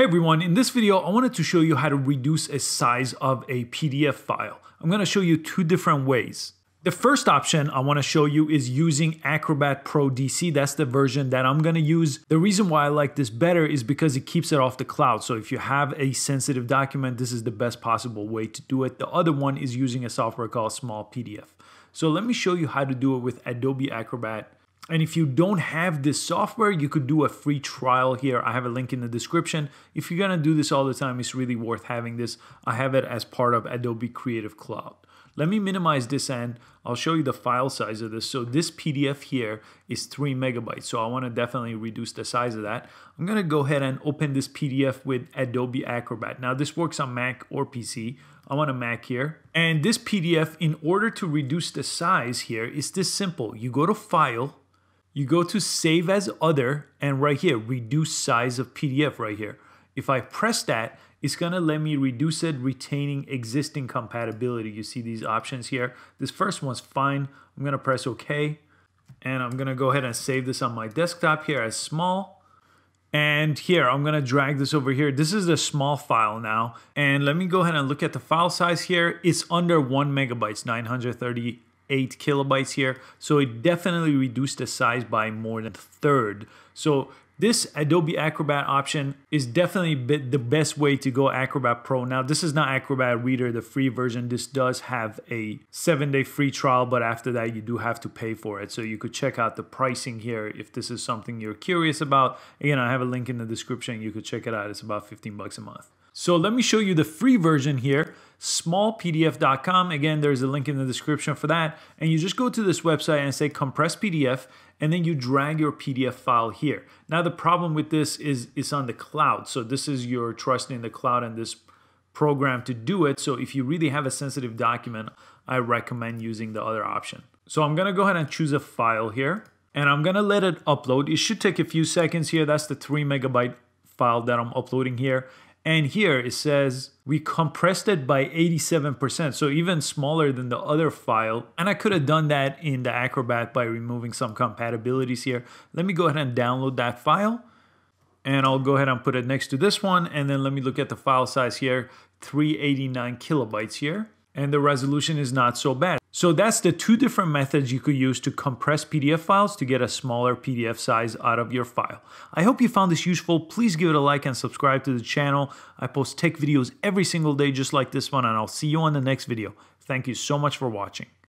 Hey everyone, in this video I wanted to show you how to reduce a size of a PDF file. I'm going to show you two different ways. The first option I want to show you is using Acrobat Pro DC. That's the version that I'm going to use. The reason why I like this better is because it keeps it off the cloud. So if you have a sensitive document, this is the best possible way to do it. The other one is using a software called Small PDF. So let me show you how to do it with Adobe Acrobat and if you don't have this software, you could do a free trial here. I have a link in the description. If you're gonna do this all the time, it's really worth having this. I have it as part of Adobe Creative Cloud. Let me minimize this and I'll show you the file size of this. So this PDF here is three megabytes. So I wanna definitely reduce the size of that. I'm gonna go ahead and open this PDF with Adobe Acrobat. Now this works on Mac or PC. I want a Mac here. And this PDF, in order to reduce the size here, is this simple. You go to File, you go to save as other and right here, reduce size of PDF right here. If I press that, it's gonna let me reduce it retaining existing compatibility. You see these options here. This first one's fine. I'm gonna press okay. And I'm gonna go ahead and save this on my desktop here as small. And here, I'm gonna drag this over here. This is a small file now. And let me go ahead and look at the file size here. It's under one megabytes, 930 8 kilobytes here. So it definitely reduced the size by more than a third. So this Adobe Acrobat option is definitely the best way to go Acrobat Pro. Now, this is not Acrobat Reader, the free version. This does have a seven day free trial, but after that, you do have to pay for it. So you could check out the pricing here if this is something you're curious about. Again, I have a link in the description. You could check it out. It's about 15 bucks a month. So let me show you the free version here, smallpdf.com. Again, there's a link in the description for that. And you just go to this website and say compress PDF, and then you drag your PDF file here. Now the problem with this is it's on the cloud. So this is your trust in the cloud and this program to do it. So if you really have a sensitive document, I recommend using the other option. So I'm gonna go ahead and choose a file here and I'm gonna let it upload. It should take a few seconds here. That's the three megabyte file that I'm uploading here. And here it says we compressed it by 87%, so even smaller than the other file. And I could have done that in the Acrobat by removing some compatibilities here. Let me go ahead and download that file. And I'll go ahead and put it next to this one. And then let me look at the file size here, 389 kilobytes here. And the resolution is not so bad. So that's the two different methods you could use to compress PDF files to get a smaller PDF size out of your file. I hope you found this useful. Please give it a like and subscribe to the channel. I post tech videos every single day just like this one and I'll see you on the next video. Thank you so much for watching.